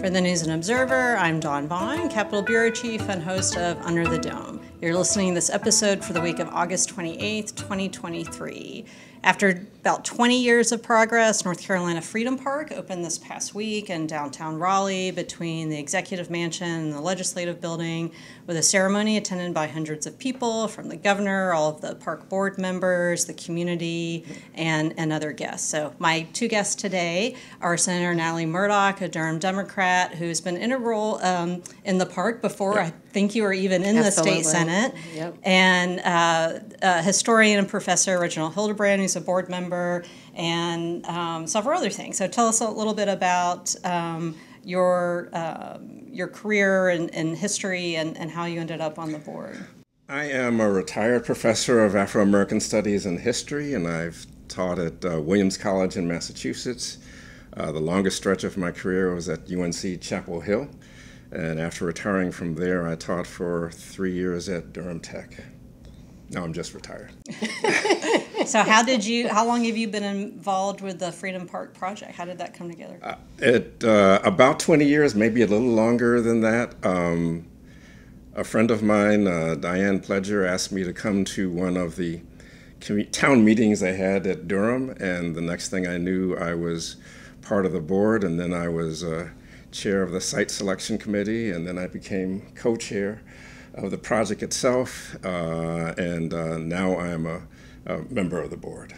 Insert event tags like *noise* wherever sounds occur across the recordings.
For the News and Observer, I'm Dawn Vaughn, Capitol Bureau Chief and host of Under the Dome. You're listening to this episode for the week of August 28th, 2023. After about 20 years of progress, North Carolina Freedom Park opened this past week in downtown Raleigh between the Executive Mansion and the Legislative Building with a ceremony attended by hundreds of people from the governor, all of the park board members, the community, and, and other guests. So, my two guests today are Senator Natalie Murdock, a Durham Democrat who's been integral um, in the park before yep. I think you were even in Absolutely. the state senate, yep. and uh, uh, historian and professor Reginald Hildebrand, a board member, and um, several other things. So tell us a little bit about um, your uh, your career and, and history and, and how you ended up on the board. I am a retired professor of Afro American Studies and History, and I've taught at uh, Williams College in Massachusetts. Uh, the longest stretch of my career was at UNC Chapel Hill. And after retiring from there, I taught for three years at Durham Tech. Now I'm just retired. so, how did you? How long have you been involved with the Freedom Park project? How did that come together? Uh, it uh, about 20 years, maybe a little longer than that. Um, a friend of mine, uh, Diane Pledger, asked me to come to one of the town meetings they had at Durham, and the next thing I knew, I was part of the board, and then I was uh, chair of the site selection committee, and then I became co-chair of the project itself, uh, and uh, now I am a, a, member of the board.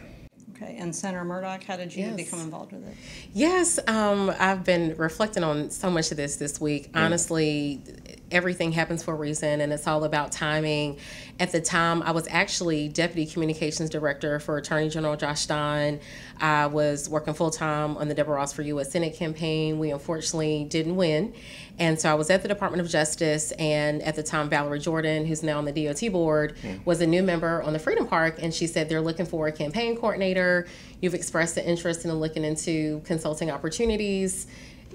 Okay, and Senator Murdock, how did you yes. become involved with it? Yes, um, I've been reflecting on so much of this this week. Yeah. Everything happens for a reason and it's all about timing. At the time, I was actually Deputy Communications Director for Attorney General Josh Stein. I was working full time on the Deborah Ross for U.S. Senate campaign. We unfortunately didn't win. And so I was at the Department of Justice, and at the time, Valerie Jordan, who's now on the DOT board, mm. was a new member on the Freedom Park. And she said they're looking for a campaign coordinator. You've expressed an interest in looking into consulting opportunities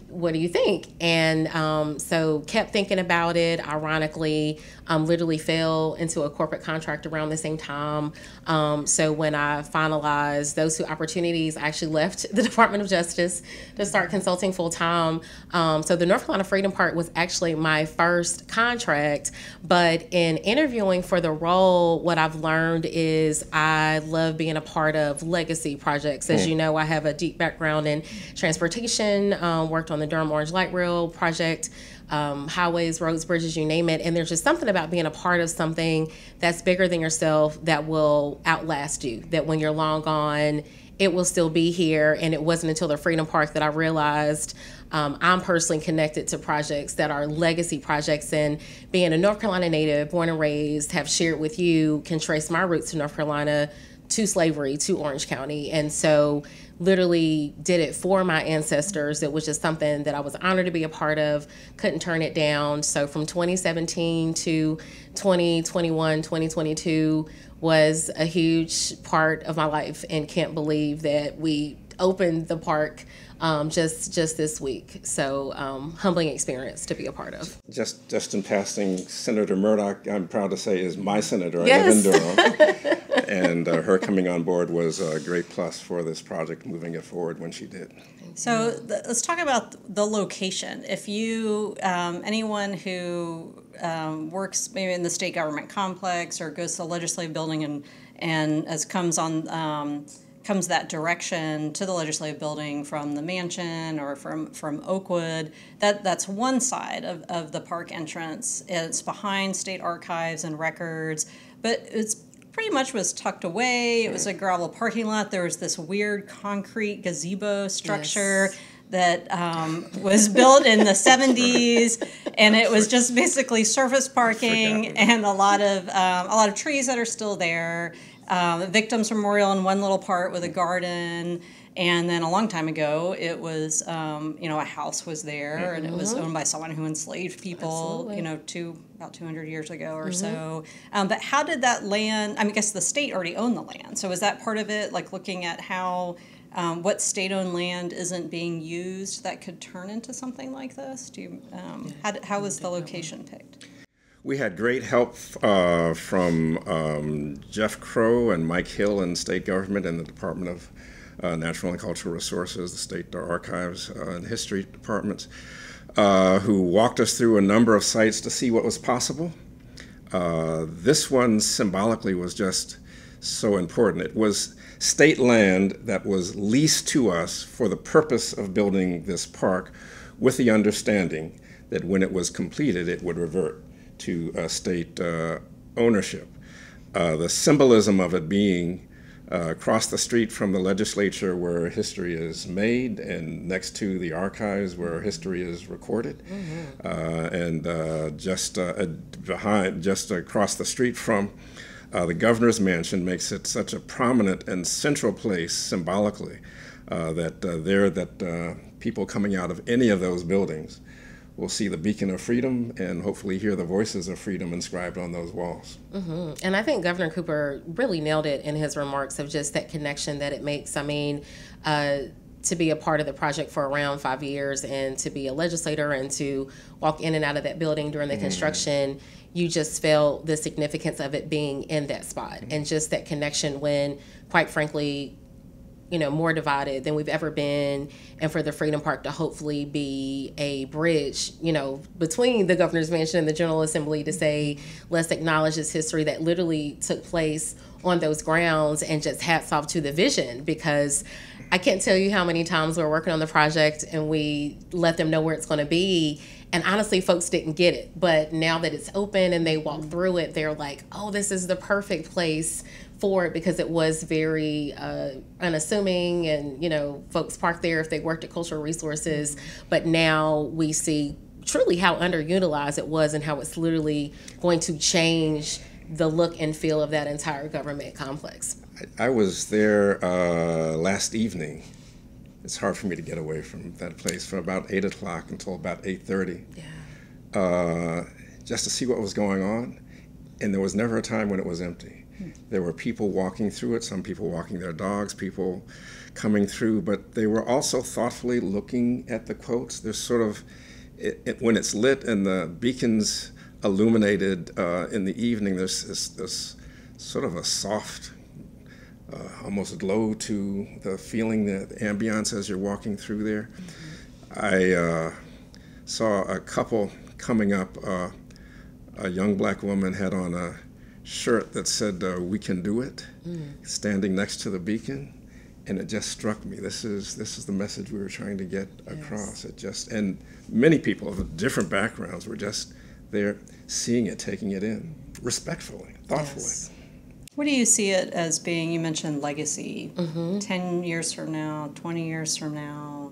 what do you think? And um, so kept thinking about it. Ironically, um, literally fell into a corporate contract around the same time. Um, so when I finalized those two opportunities, I actually left *laughs* the Department of Justice to start consulting full time. Um, so the North Carolina Freedom Park was actually my first contract. But in interviewing for the role, what I've learned is I love being a part of legacy projects. As mm. you know, I have a deep background in transportation, um, worked on the Durham Orange Light Rail project um, highways, roads, bridges, you name it. And there's just something about being a part of something that's bigger than yourself that will outlast you, that when you're long gone, it will still be here. And it wasn't until the Freedom Park that I realized um, I'm personally connected to projects that are legacy projects. And being a North Carolina native, born and raised, have shared with you, can trace my roots to North Carolina, to slavery, to Orange County. And so literally did it for my ancestors. It was just something that I was honored to be a part of, couldn't turn it down. So from 2017 to 2021, 2022 was a huge part of my life and can't believe that we opened the park um, just just this week. So um, humbling experience to be a part of. Just just in passing, Senator Murdock, I'm proud to say, is my senator. Yes. I live in Durham, *laughs* and uh, her coming on board was a great plus for this project, moving it forward when she did. So th- let's talk about the location. If you, um, anyone who um, works maybe in the state government complex or goes to the legislative building and and as comes on um, comes that direction to the legislative building from the mansion or from, from Oakwood. That, that's one side of, of the park entrance. It's behind state archives and records, but it's pretty much was tucked away. It was a gravel parking lot. There was this weird concrete gazebo structure. Yes that um, was built in the *laughs* 70s, and it was just basically surface parking and a lot of um, a lot of trees that are still there. Uh, the Victims Memorial in one little part with a garden. And then a long time ago, it was, um, you know, a house was there, mm-hmm. and it was mm-hmm. owned by someone who enslaved people, Absolutely. you know, two about 200 years ago or mm-hmm. so. Um, but how did that land? I mean, I guess the state already owned the land, so is that part of it? Like looking at how um, what state-owned land isn't being used that could turn into something like this? Do you, um, how, how was the location picked? We had great help uh, from um, Jeff Crow and Mike Hill in state government and the Department of uh, Natural and Cultural Resources, the state archives uh, and history departments. uh, who walked us through a number of sites to see what was possible. Uh, this one symbolically was just so important. It was state land that was leased to us for the purpose of building this park with the understanding that when it was completed, it would revert to uh, state uh, ownership. Uh, the symbolism of it being uh, across the street from the legislature where history is made and next to the archives where history is recorded mm-hmm. uh, and uh, just uh, behind just across the street from uh, the governor's mansion makes it such a prominent and central place symbolically uh, that there that people coming out of any of those buildings will see the beacon of freedom and hopefully hear the voices of freedom inscribed on those walls. Mm-hmm. And I think Governor Cooper really nailed it in his remarks of just that connection that it makes. I mean, uh, to be a part of the project for around five years and to be a legislator and to walk in and out of that building during the mm. construction, you just felt the significance of it being in that spot mm. and just that connection when, quite frankly, you know more divided than we've ever been and for the freedom park to hopefully be a bridge you know between the governor's mansion and the general assembly to say let's acknowledge this history that literally took place on those grounds and just hats off to the vision because i can't tell you how many times we're working on the project and we let them know where it's going to be and honestly folks didn't get it but now that it's open and they walk through it they're like oh this is the perfect place for it because it was very uh, unassuming and you know folks parked there if they worked at cultural resources. But now we see truly how underutilized it was and how it's literally going to change the look and feel of that entire government complex. I, was there uh, last evening it's hard for me to get away from that place from about 8 o'clock until about 8.30 yeah. uh, just to see what was going on and there was never a time when it was empty there were people walking through it, some people walking their dogs, people coming through, but they were also thoughtfully looking at the quotes. There's sort of, it, it, when it's lit and the beacons illuminated uh, in the evening, there's this, this, sort of a soft, uh, almost glow to the feeling, the, the ambiance as you're walking through there. Mm-hmm. I uh, saw a couple coming up. Uh, a young black woman had on a shirt that said uh, "We can do it," mm. standing next to the beacon, and it just struck me. This is this is the message we were trying to get across. Yes. It just and many people of different backgrounds were just there, seeing it, taking it in, respectfully, thoughtfully. Yes. What do you see it as being? You mentioned legacy. Mm-hmm. Ten years from now, twenty years from now.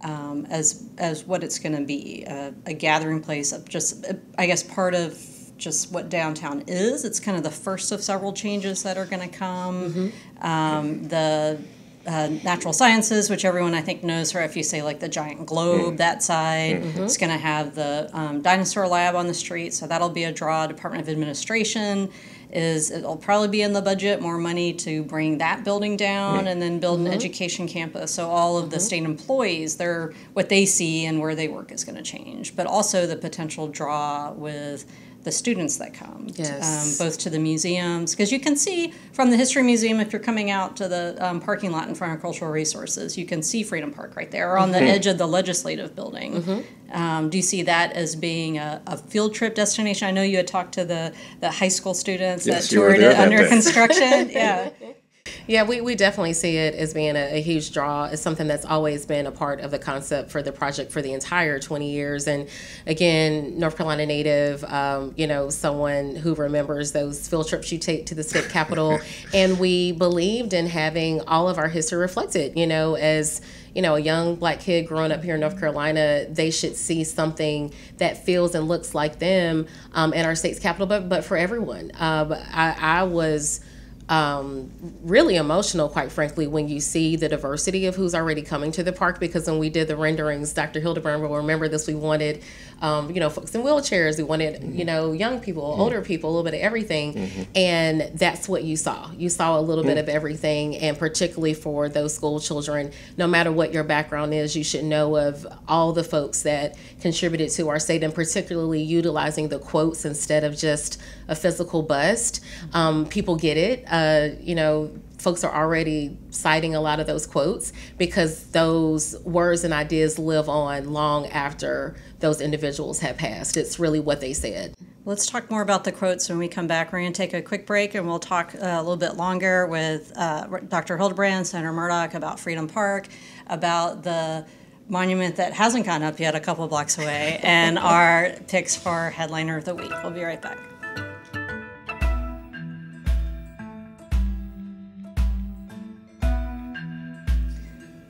Um, as as what it's going to be, uh, a gathering place of just, I guess, part of just what downtown is. It's kind of the first of several changes that are going to come. Mm-hmm. Um, the uh, natural sciences, which everyone I think knows her. If you say like the giant globe, mm. that side, mm-hmm. it's going to have the um, dinosaur lab on the street, so that'll be a draw. Department of Administration is it'll probably be in the budget more money to bring that building down mm. and then build mm-hmm. an education campus. So all of mm-hmm. the state employees, their what they see and where they work is going to change, but also the potential draw with the students that come, yes. um, both to the museums, because you can see from the History Museum, if you're coming out to the um, parking lot in front of Cultural Resources, you can see Freedom Park right there, or on the mm-hmm. edge of the legislative building. Mm-hmm. Um, do you see that as being a, a, field trip destination? I know you had talked to the, the high school students yes, that toured it under construction. *laughs* yeah. *laughs* Yeah, we, we definitely see it as being a, a, huge draw. It's something that's always been a part of the concept for the project for the entire 20 years. And again, North Carolina native, um, you know, someone who remembers those field trips you take to the state capitol. *laughs* and we believed in having all of our history reflected, you know, as you know, a young black kid growing up here in North Carolina, they should see something that feels and looks like them um, in our state's capital. But but for everyone, uh, I, I was um, really emotional, quite frankly, when you see the diversity of who's already coming to the park. Because when we did the renderings, Dr. Hildebrand will remember this. We wanted, um, you know, folks in wheelchairs. We wanted, mm-hmm. you know, young people, mm-hmm. older people, a little bit of everything. Mm-hmm. And that's what you saw. You saw a little bit mm-hmm. of everything, and particularly for those school children, no matter what your background is, you should know of all the folks that contributed to our state, and particularly utilizing the quotes instead of just a physical bust. Um, people get it. Uh, you know, folks are already citing a lot of those quotes because those words and ideas live on long after those individuals have passed. It's really what they said. Let's talk more about the quotes when we come back. We're going to take a quick break and we'll talk uh, a little bit longer with uh, Dr. Hildebrand, Senator Murdock about Freedom Park, about the monument that hasn't gone up yet a couple blocks away, and *laughs* our picks for headliner of the week. We'll be right back.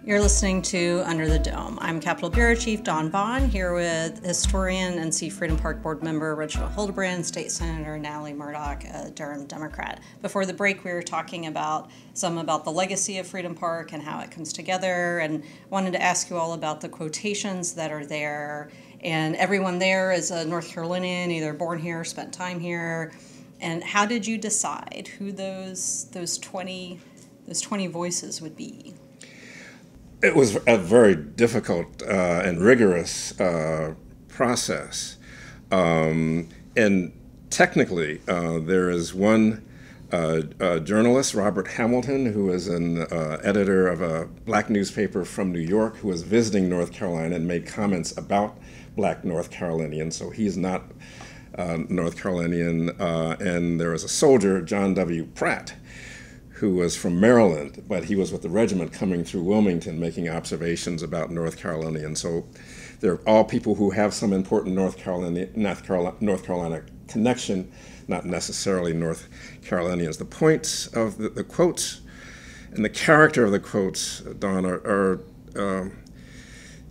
You're listening to Under the Dome. I'm Capitol Bureau Chief Dawn Vaughn here with historian and See Freedom Park Board member Reginald Hildebrand, State Senator Natalie Murdock, a Durham Democrat. Before the break, we were talking about some about the legacy of Freedom Park and how it comes together, and wanted to ask you all about the quotations that are there. And everyone there is a North Carolinian, either born here, spent time here. And how did you decide who those those twenty those twenty voices would be? It was a very difficult uh, and rigorous uh, process. Um, and technically, uh, there is one uh, journalist, Robert Hamilton, who is an uh, editor of a black newspaper from New York, who was visiting North Carolina and made comments about black North Carolinians. So he's not uh, North Carolinian. and there was a soldier, John W. Pratt who was from Maryland, but he was with the regiment coming through Wilmington making observations about North Carolina. And so they're all people who have some important North Carolina, North Carolina, North Carolina connection, not necessarily North Carolinians. The points of the, the quotes and the character of the quotes, Dawn, are, are um,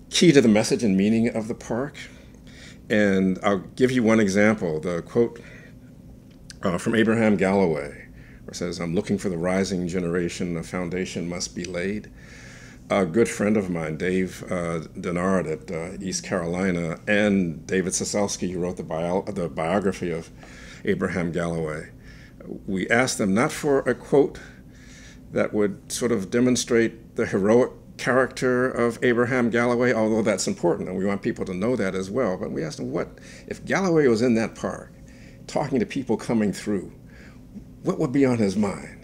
key to the message and meaning of the park. And I'll give you one example. The quote uh, from Abraham Galloway or says, I'm looking for the rising generation, a foundation must be laid. A good friend of mine, Dave uh, Dennard at uh, East Carolina, and David Cecelski, who wrote the, bio- the biography of Abraham Galloway, we asked them not for a quote that would sort of demonstrate the heroic character of Abraham Galloway, although that's important, and we want people to know that as well. But we asked them, what if Galloway was in that park, talking to people coming through? What would be on his mind?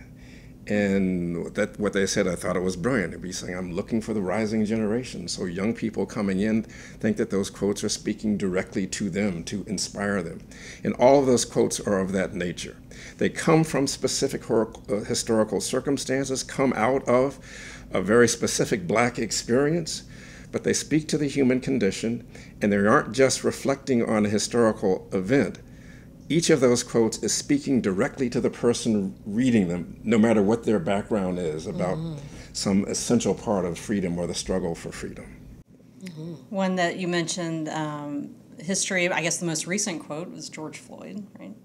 And that what they said, I thought it was brilliant. To be saying, "I'm looking for the rising generation." So young people coming in think that those quotes are speaking directly to them to inspire them, and all of those quotes are of that nature. They come from specific uh, historical circumstances, come out of a very specific Black experience, but they speak to the human condition, and they aren't just reflecting on a historical event each of those quotes is speaking directly to the person reading them, no matter what their background is, about mm-hmm. some essential part of freedom or the struggle for freedom. Mm-hmm. One that you mentioned, um, history, I guess the most recent quote was George Floyd, right?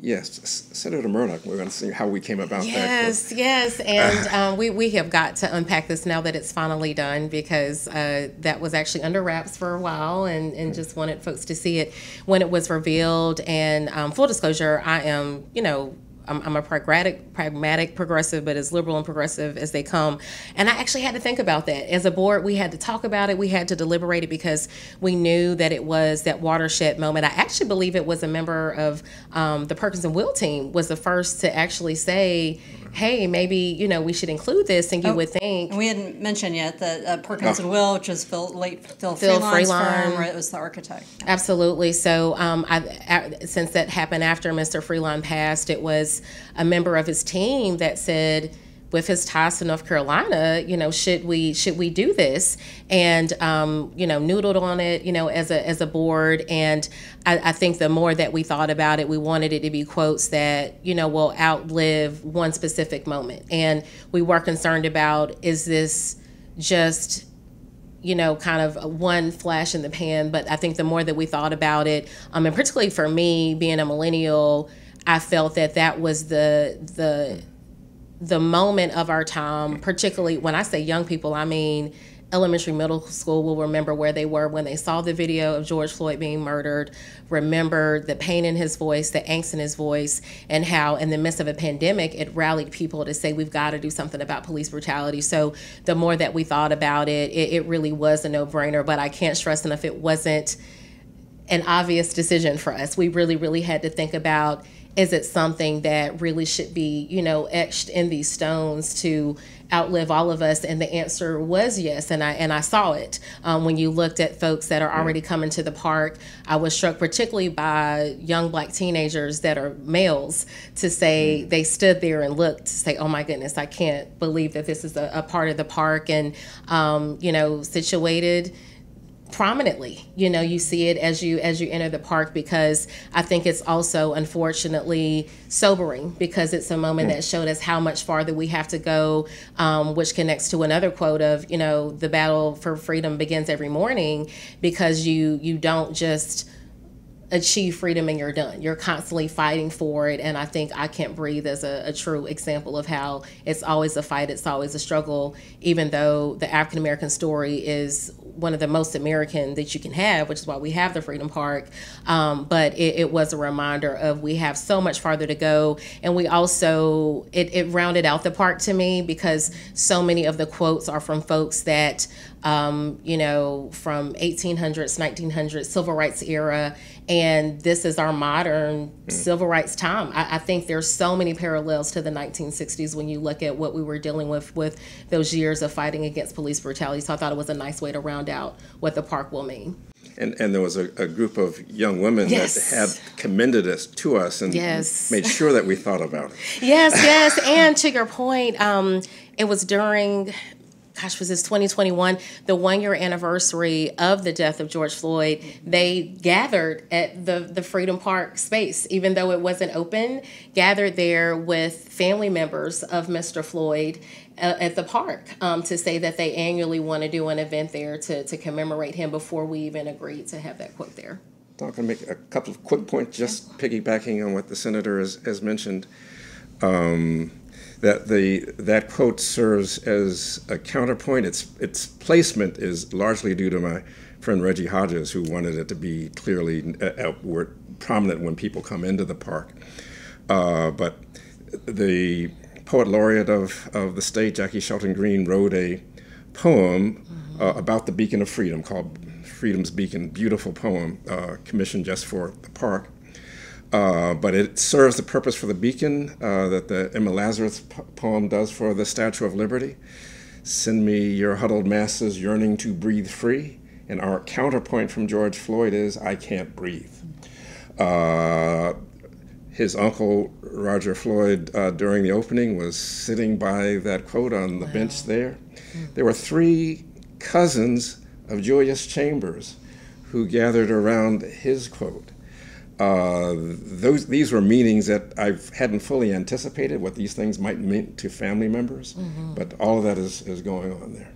Yes, Senator Murdock. We're going to see how we came about yes, that. Yes, yes, and *laughs* um, we we have got to unpack this now that it's finally done because uh, that was actually under wraps for a while, and and just wanted folks to see it when it was revealed. And um, full disclosure, I am you know I'm, I'm, a pragmatic, pragmatic progressive, but as liberal and progressive as they come. And I actually had to think about that. As a board, we had to talk about it. We had to deliberate it because we knew that it was that watershed moment. I actually believe it was a member of um, the Perkins and Will team was the first to actually say, hey, maybe you know we should include this, and you oh, would think. We hadn't mentioned yet that uh, Perkins oh. and Will, which is Phil late Phil, Phil Freelon, firm, right, was the architect. Absolutely. So, um, I, since that happened after Mr. Freelon passed, it was a member of his team that said with his ties to North Carolina, you know, should we should we do this? And um, you know, noodled on it, you know, as a as a board. And I, I, think the more that we thought about it, we wanted it to be quotes that you know will outlive one specific moment. And we were concerned about is this just you know, kind of one flash in the pan. But I think the more that we thought about it, um, and particularly for me being a millennial, I felt that that was the the the moment of our time, particularly when I say young people, I mean elementary, middle school will remember where they were when they saw the video of George Floyd being murdered, remember the pain in his voice, the angst in his voice, and how, in the midst of a pandemic, it rallied people to say, we've got to do something about police brutality. So, the more that we thought about it, it, it really was a no brainer. But I can't stress enough, it wasn't an obvious decision for us. We really, really had to think about is it something that really should be, you know, etched in these stones to outlive all of us? And the answer was yes, and I and I saw it um, when you looked at folks that are already coming to the park. I was struck particularly by young black teenagers that are males to say they stood there and looked to say, "Oh my goodness, I can't believe that this is a, a part of the park," and um, you know, situated prominently you know you see it as you as you enter the park because i think it's also unfortunately sobering because it's a moment that showed us how much farther we have to go um, which connects to another quote of you know the battle for freedom begins every morning because you you don't just achieve freedom and you're done. You're constantly fighting for it. And I think I Can't Breathe as a, a, true example of how it's always a fight, it's always a struggle, even though the African American story is one of the most American that you can have, which is why we have the Freedom Park. Um, but it, it, was a reminder of we have so much farther to go. And we also, it, it rounded out the park to me because so many of the quotes are from folks that, um, you know, from 1800s, 1900s, civil rights era. And this is our modern mm. civil rights time. I, I think there's so many parallels to the 1960s when you look at what we were dealing with with those years of fighting against police brutality. So I thought it was a nice way to round out what the park will mean. And, and there was a, a group of young women yes. that had commended us to us and yes. made sure that we thought about it. Yes, yes. *laughs* and to your point, um, it was during gosh, was this 2021, the one year anniversary of the death of George Floyd, they gathered at the, the Freedom Park space, even though it wasn't open, gathered there with family members of Mr. Floyd uh, at the park um, to say that they annually want to do an event there to, to commemorate him before we even agreed to have that quote there. I'm going to make a couple of quick points, just piggybacking on what the senator has, has mentioned. Um, that the that quote serves as a counterpoint. Its its placement is largely due to my friend Reggie Hodges, who wanted it to be clearly outward, prominent when people come into the park. Uh, but the poet laureate of, of the state, Jaki Shelton Green, wrote a poem mm-hmm. uh, about the Beacon of Freedom called Freedom's Beacon. Beautiful poem, uh, commissioned just for the park. Uh, but it serves the purpose for the beacon uh, that the Emma Lazarus poem does for the Statue of Liberty. Send me your huddled masses yearning to breathe free. And our counterpoint from George Floyd is, I can't breathe. Uh, his uncle, Roger Floyd, uh, during the opening was sitting by that quote on the wow. bench there. Mm. There were three cousins of Julius Chambers who gathered around his quote. Uh, those these were meanings that I hadn't fully anticipated what these things might mean to family members, mm-hmm. but all of that is, is going on there.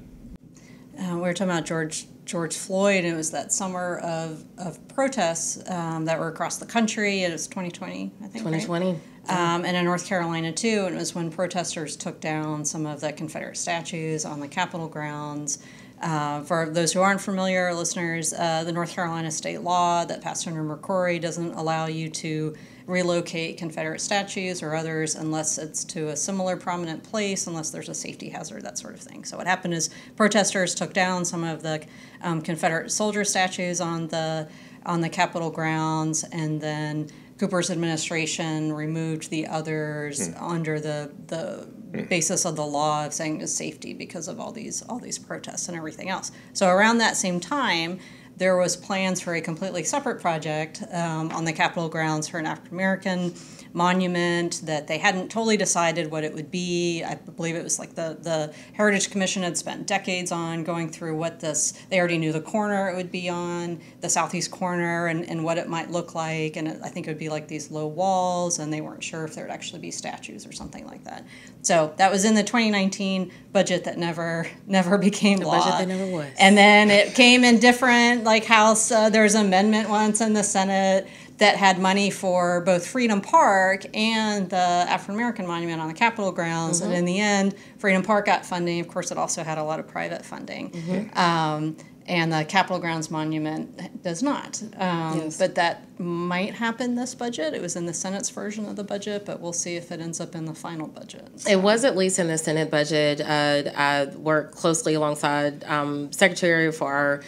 Uh, we were talking about George George Floyd, and it was that summer of, of protests um, that were across the country. It was 2020, I think. 2020. Right? Um, and in North Carolina too, and it was when protesters took down some of the Confederate statues on the Capitol grounds. Uh, for those who aren't familiar, listeners, uh, the North Carolina state law that passed under McCrory doesn't allow you to relocate Confederate statues or others unless it's to a similar prominent place, unless there's a safety hazard, that sort of thing. So what happened is protesters took down some of the um, Confederate soldier statues on the on the Capitol grounds, and then Cooper's administration removed the others mm. under the the. Basis of the law of saying is safety because of all these all these protests and everything else. So around that same time, there was plans for a completely separate project um, on the Capitol grounds for an African American monument that they hadn't totally decided what it would be. I believe it was like the, the Heritage Commission had spent decades on going through what this, they already knew the corner it would be on, the southeast corner, and, and what it might look like. And it, I think it would be like these low walls, and they weren't sure if there would actually be statues or something like that. So that was in the 2019 budget that never *laughs* never became the law. budget that never was. And then it came in different, like House, uh, there was an amendment once in the Senate that had money for both Freedom Park and the African American Monument on the Capitol grounds. Mm-hmm. And in the end, Freedom Park got funding. Of course, it also had a lot of private funding. Mm-hmm. Um, and the Capitol Grounds Monument does not. Um, yes. But that might happen this budget. It was in the Senate's version of the budget, but we'll see if it ends up in the final budget. So. It was at least in the Senate budget. Uh, I work closely alongside um, Secretary for our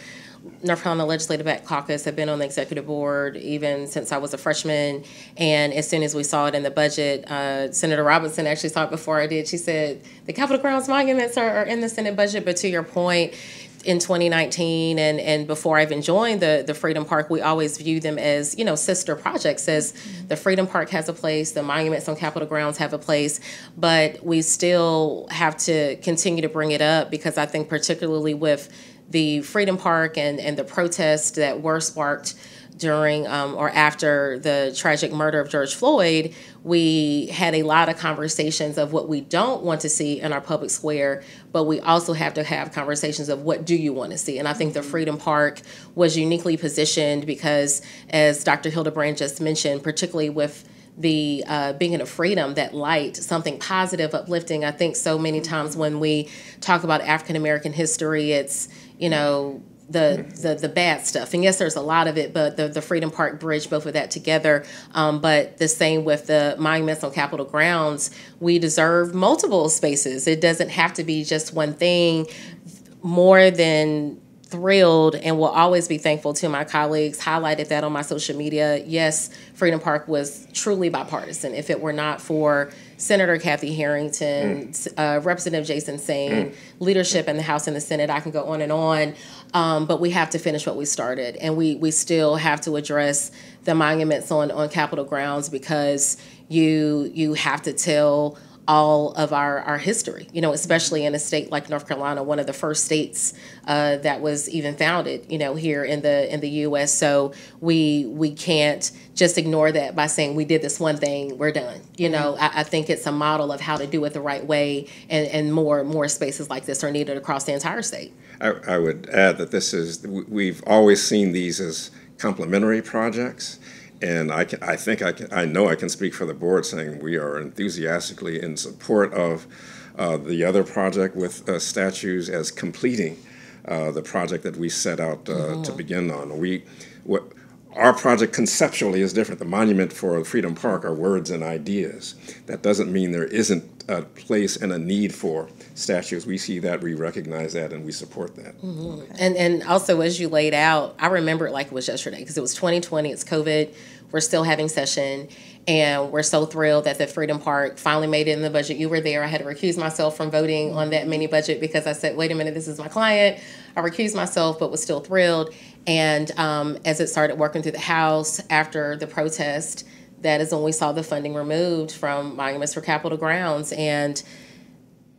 North Carolina Legislative Black Caucus. I've been on the executive board even since I was a freshman. And as soon as we saw it in the budget, uh, Senator Robinson actually saw it before I did. She said the Capitol Grounds monuments are, are in the Senate budget. But to your point, in 2019 and, and before I even joined the, the Freedom Park, we always view them as, you know, sister projects, as the Freedom Park has a place, the monuments on Capitol grounds have a place, but we still have to continue to bring it up because I think particularly with the Freedom Park and, and the protests that were sparked during um, or after the tragic murder of George Floyd, we had a lot of conversations of what we don't want to see in our public square, but we also have to have conversations of what do you want to see. And I think the Freedom Park was uniquely positioned because, as Dr. Hildebrand just mentioned, particularly with the uh, beacon of freedom, that light, something positive, uplifting. I think so many times when we talk about African American history, it's, you know, the, the the bad stuff. And yes, there's a lot of it, but the, the Freedom Park Bridge, both of that together. Um, but the same with the monuments on Capitol grounds, we deserve multiple spaces. It doesn't have to be just one thing. More than thrilled and will always be thankful to my colleagues highlighted that on my social media yes freedom park was truly bipartisan if it were not for senator kathy harrington mm. uh, representative jason saine mm. leadership in the house and the senate i can go on and on um, but we have to finish what we started and we, we still have to address the monuments on, on capitol grounds because you you have to tell all of our, our history, you know, especially in a state like North Carolina, one of the first states uh, that was even founded, you know, here in the in the U.S. So we we can't just ignore that by saying we did this one thing, we're done. You know, mm-hmm. I, I, think it's a model of how to do it the right way, and, and more more spaces like this are needed across the entire state. I, I would add that this is we've always seen these as complementary projects and I, can, I think I, can, I know I can speak for the board saying we are enthusiastically in support of uh, the other project with uh, statues as completing uh, the project that we set out uh, mm-hmm. to begin on. We, what, our project conceptually is different. The monument for Freedom Park are words and ideas. That doesn't mean there isn't a place and a need for statues. We see that, we recognize that, and we support that. Mm-hmm. Okay. And and also as you laid out, I remember it like it was yesterday because it was 2020. It's COVID. We're still having session, and we're so thrilled that the Freedom Park finally made it in the budget. You were there. I had to recuse myself from voting on that mini budget because I said, "Wait a minute, this is my client." I recused myself, but was still thrilled. And um, as it started working through the House after the protest, that is when we saw the funding removed from Monuments for Capitol Grounds. And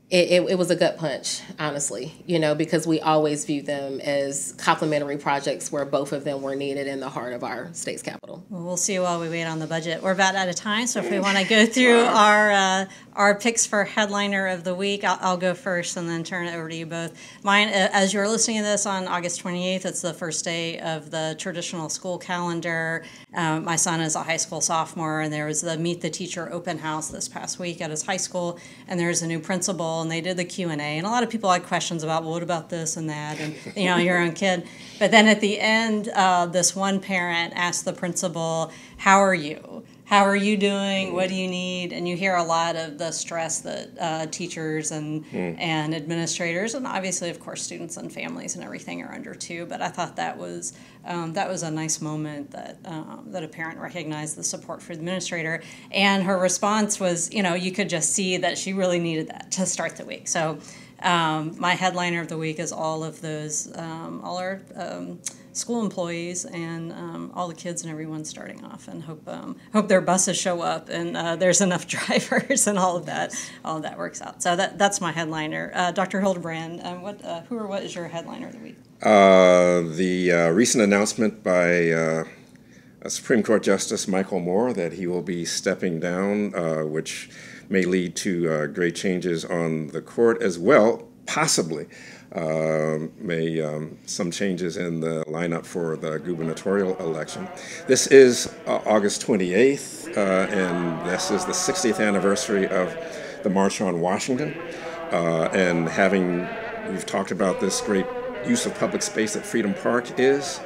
it, it, it, was a gut punch, honestly, you know, because we always view them as complementary projects where both of them were needed in the heart of our state's capital. Well, we'll see while we wait on the budget. We're about out of time, so if we want to go through our uh, our picks for headliner of the week. I'll, I'll, go first and then turn it over to you both. Mine, uh, as you're listening to this on August 28th, it's the first day of the traditional school calendar. Um, my son is a high school sophomore, and there was the Meet the Teacher open house this past week at his high school, and there's a new principal, and they did the Q and A, and a lot of people had questions about well, what about this and that, and you know your own kid. But then at the end, uh, this one parent asked the principal, "How are you?" How are you doing? What do you need? And you hear a lot of the stress that uh, teachers and mm. and administrators and obviously of course students and families and everything are under too but i thought that was um, that was a nice moment that um, that a parent recognized the support for the administrator and her response was you know you could just see that she really needed that to start the week. So um, my headliner of the week is all of those um, all our um, school employees and um, all the kids and everyone starting off, and hope um, hope their buses show up and uh, *laughs* there's enough *laughs* drivers and all of that all of that works out. So that that's my headliner. Uh, Dr. Hildebrand, uh, what uh, who or what is your headliner of the week? Uh, the uh, recent announcement by Supreme Court Justice Michael Morgan that he will be stepping down, which may lead to great changes on the court as well, possibly uh, may um, some changes in the lineup for the gubernatorial election. This is uh, August 28th, uh, and this is the 60th anniversary of the March on Washington. Uh, and having, we've talked about this great use of public space that Freedom Park is.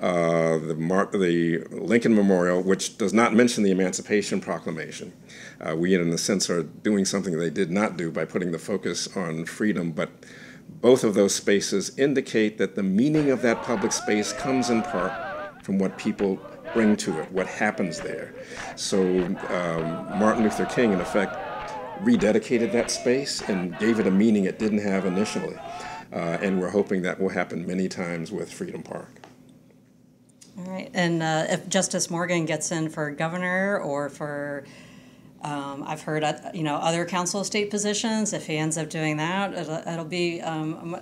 Uh, the, Mar- the, Lincoln Memorial, which does not mention the Emancipation Proclamation. Uh, we, in a sense, are doing something they did not do by putting the focus on freedom, but both of those spaces indicate that the meaning of that public space comes in part from what people bring to it, what happens there. So um, Martin Luther King, in effect, rededicated that space and gave it a meaning it didn't have initially. Uh, and we're hoping that will happen many times with Freedom Park. All right, and uh, if Justice Morgan gets in for governor or for, um, I've heard, uh, you know, other council of state positions, if he ends up doing that, it'll, it'll be um,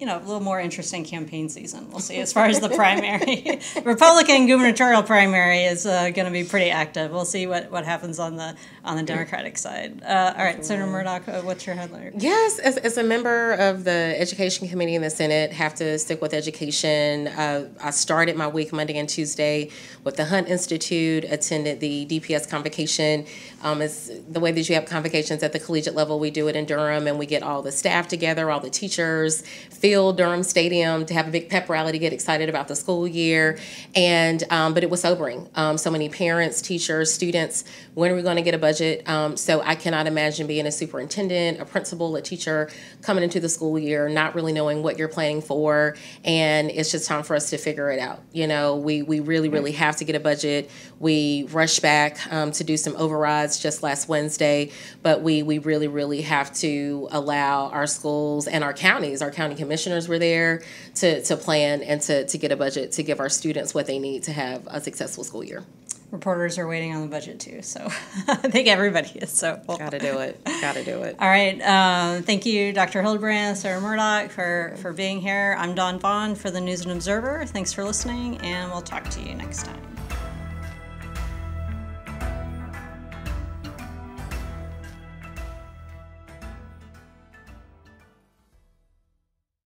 you know, a little more interesting campaign season. We'll see. As far as the primary, *laughs* Republican gubernatorial primary is uh, going to be pretty active. We'll see what, what happens on the on the Democratic side. Uh, all right, Senator Murdock, uh, what's your headline? Yes, as, as a member of the Education Committee in the Senate, have to stick with education. Uh, I started my week Monday and Tuesday with the Hunt Institute. Attended the DPS convocation. Um, it's the way that you have convocations at the collegiate level. We do it in Durham, and we get all the staff together, all the teachers fill Durham Stadium to have a big pep rally to get excited about the school year. And um, but it was sobering. Um, so many parents, teachers, students. When are we going to get a budget? Um, so I cannot imagine being a superintendent, a principal, a teacher coming into the school year, not really knowing what you're planning for, and it's just time for us to figure it out. You know, we we really really have to get a budget. We rush back um, to do some overrides just last Wednesday, but we we really really have to allow our schools and our counties, our county commissioners commissioners were there to, to plan and to, to get a budget to give our students what they need to have a successful school year. Reporters are waiting on the budget too, so *laughs* I think everybody is. So well. gotta do it. Gotta do it. All right. Uh, thank you, Dr. Hildebrand, Sarah Murdock, for for being here. I'm Dawn Vaughn for the News and Observer. Thanks for listening, and we'll talk to you next time.